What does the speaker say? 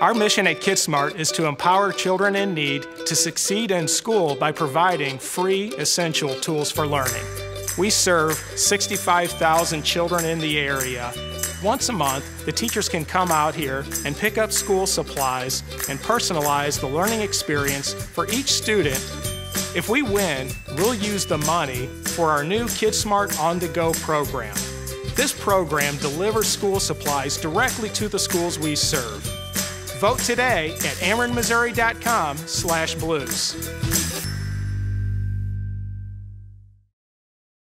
Our mission at KidSmart is to empower children in need to succeed in school by providing free, essential tools for learning. We serve 65,000 children in the area. Once a month, the teachers can come out here and pick up school supplies and personalize the learning experience for each student. If we win, we'll use the money for our new KidSmart On The Go program. This program delivers school supplies directly to the schools we serve. Vote today at AmerenMissouri.com slash blues.